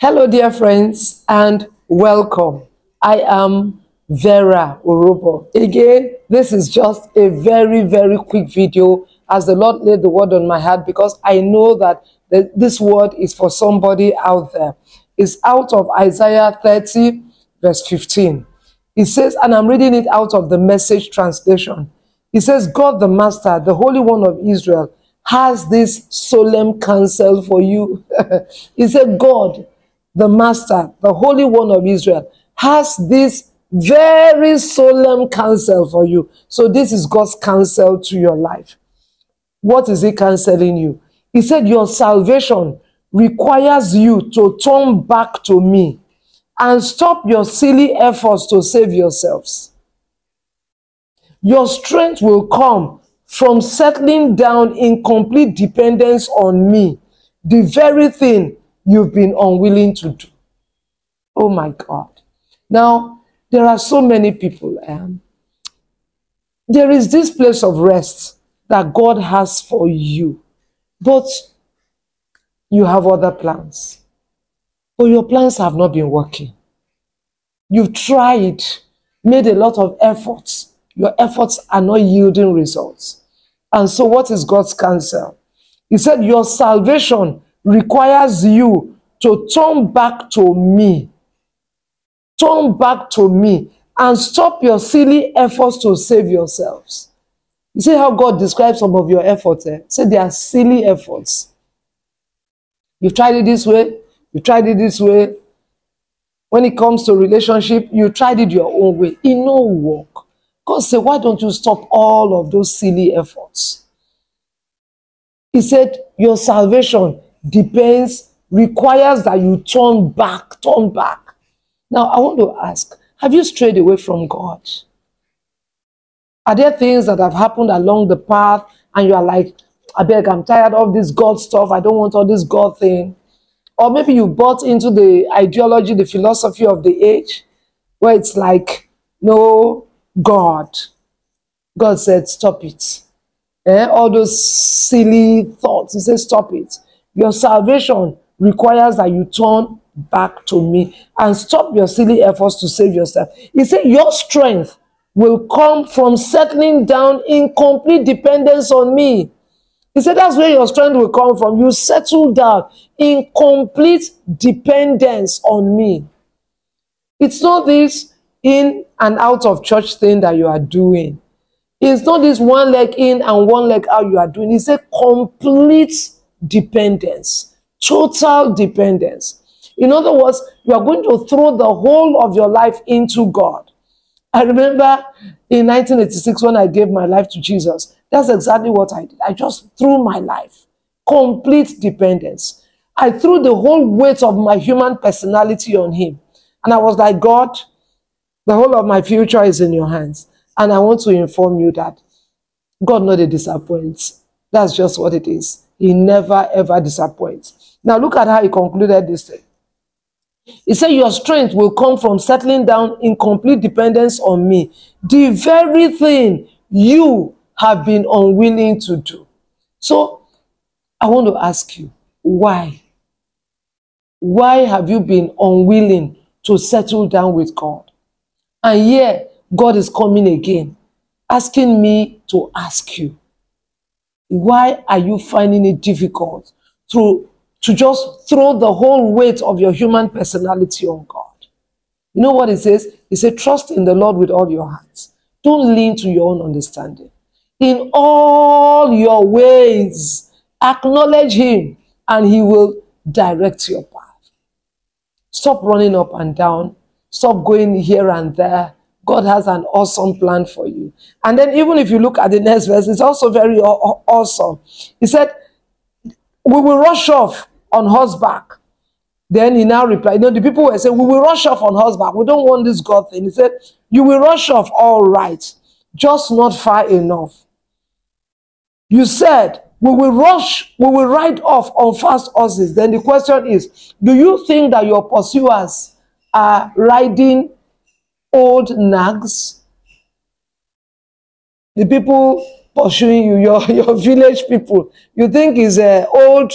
Hello, dear friends, and welcome. I am Verah Orhobor. Again, this is just a very, very quick video as the Lord laid the word on my heart because I know that this word is for somebody out there. It's out of Isaiah 30, verse 15. It says, and I'm reading it out of the message translation. It says, God the Master, the Holy One of Israel, has this solemn counsel for you. he said, God, the Master, the Holy One of Israel, has this very solemn counsel for you. So this is God's counsel to your life. What is he counseling you? He said, Your salvation requires you to turn back to me and stop your silly efforts to save yourselves. Your strength will come from settling down in complete dependence on me, the very thing you've been unwilling to do. Oh my God. Now, there are so many people. Um, there is this place of rest that God has for you, but you have other plans. But your plans have not been working. You've tried, made a lot of efforts. Your efforts are not yielding results. And so, what is God's counsel? He said, Your salvation requires you to turn back to me. Turn back to me and stop your silly efforts to save yourselves. You see how God describes some of your efforts? Eh? Say they are silly efforts. You've tried it this way, you tried it this way. When it comes to relationship, you tried it your own way. It no work. God said, why don't you stop all of those silly efforts? He said, your salvation depends, requires that you turn back, turn back. Now, I want to ask, have you strayed away from God? Are there things that have happened along the path and you are like, I beg, I'm tired of this God stuff. I don't want all this God thing. Or maybe you bought into the ideology, the philosophy of the age, where it's like, no, God. God said, stop it. Eh? All those silly thoughts. He said, stop it. Your salvation requires that you turn back to me and stop your silly efforts to save yourself. He said, your strength will come from settling down in complete dependence on me. He said, that's where your strength will come from. You settle down in complete dependence on me. It's not this in and out of church thing that you are doing. It's not this one leg in and one leg out you are doing. It's a complete dependence, total dependence. In other words, you are going to throw the whole of your life into God. I remember in 1986 when I gave my life to Jesus, that's exactly what I did. I just threw my life, complete dependence. I threw the whole weight of my human personality on Him. And I was like, God, the whole of my future is in your hands. And I want to inform you that God not a disappoints. That's just what it is. He never ever disappoints. Now look at how he concluded this thing. He said, Your strength will come from settling down in complete dependence on me. The very thing you have been unwilling to do. So I want to ask you, why? Why have you been unwilling to settle down with God? And here, God is coming again, asking me to ask you, why are you finding it difficult to, to just throw the whole weight of your human personality on God? You know what it says? It says, trust in the Lord with all your hearts. Don't lean to your own understanding. In all your ways, acknowledge Him and He will direct your path. Stop running up and down. Stop going here and there. God has an awesome plan for you. And then even if you look at the next verse, it's also very awesome. He said, we will rush off on horseback. Then he now replied, you know, the people were saying, we will rush off on horseback. We don't want this God thing. He said, you will rush off all right, just not far enough. You said, we will rush, we will ride off on fast horses. Then the question is, do you think that your pursuers are riding old nags? The people pursuing you, your, your village people, you think is uh, old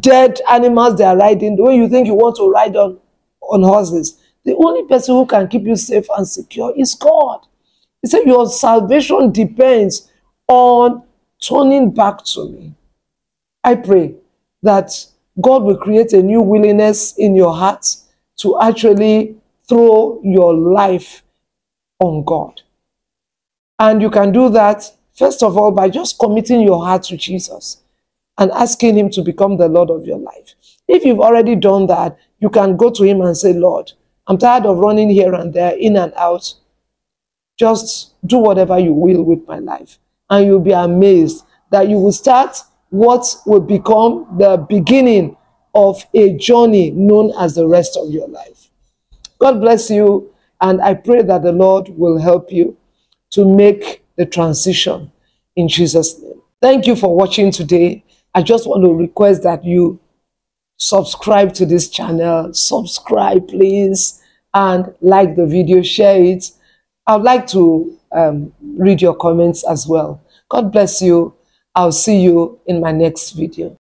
dead animals they are riding, the way you think you want to ride on, on horses. The only person who can keep you safe and secure is God. He said, Your salvation depends on turning back to me. I pray that God will create a new willingness in your heart to actually throw your life on God. And you can do that, first of all, by just committing your heart to Jesus and asking Him to become the Lord of your life. If you've already done that, you can go to Him and say, Lord, I'm tired of running here and there, in and out. Just do whatever you will with my life. And you'll be amazed that you will start what will become the beginning of a journey known as the rest of your life. God bless you. And I pray that the Lord will help you to make the transition in Jesus' name. Thank you for watching today. I just want to request that you subscribe to this channel. Subscribe, please, and like the video, share it. I'd like to um, read your comments as well. God bless you. I'll see you in my next video.